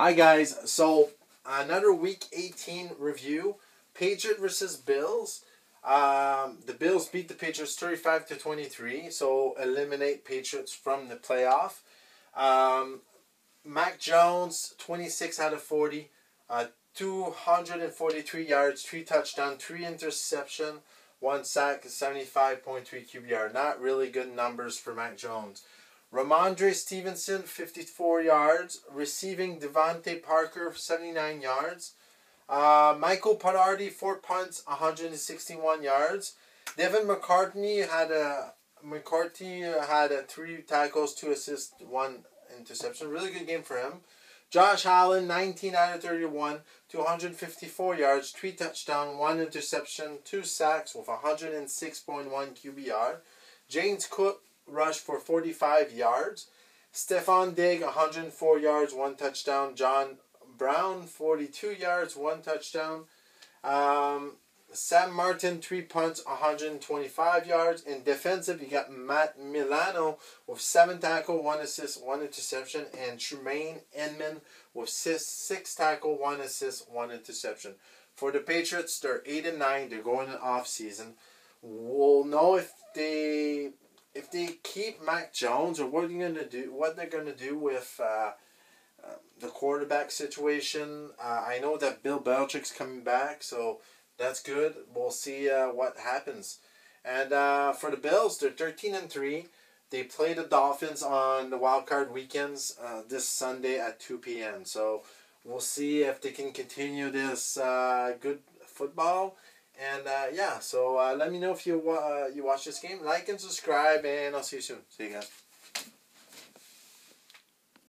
Hi guys, so another week 18 review. Patriot versus Bills. Um, the Bills beat the Patriots 35 to 23, so eliminate Patriots from the playoff. Um, Mac Jones 26 out of 40, uh, 243 yards, three touchdown, three interception, one sack, 75.3 QBR. Not really good numbers for Mac Jones. Rhamondre Stevenson, 54 yards. Receiving DeVante Parker, 79 yards. Uh, Michael Palardy, 4 punts, 161 yards. Devin McCartney had a McCarthy had a three tackles, two assists, one interception. Really good game for him. Josh Allen, 19 out of 31, 254 yards, three touchdown, one interception, two sacks with 106.1 QBR. James Cook, rush for 45 yards. Stefon Diggs, 104 yards, one touchdown. John Brown, 42 yards, one touchdown. Um, Sam Martin, three punts, 125 yards. In defensive, you got Matt Milano with seven tackle, one assist, one interception. And Tremaine Edmunds with six, six tackle, one assist, one interception. For the Patriots, they're 8 and 9. They're going in off season. We'll know if they if they keep Mac Jones or what are you gonna do? What they're gonna do with uh, uh, the quarterback situation? Uh, I know that Bill Belichick's coming back, so that's good. We'll see uh, what happens. And uh, for the Bills, they're thirteen and three. They play the Dolphins on the wild card weekends uh, this Sunday at two p.m. So we'll see if they can continue this good football and uh, yeah, so uh, let me know if you uh, you watch this game. Like and subscribe, and I'll see you soon. See you guys.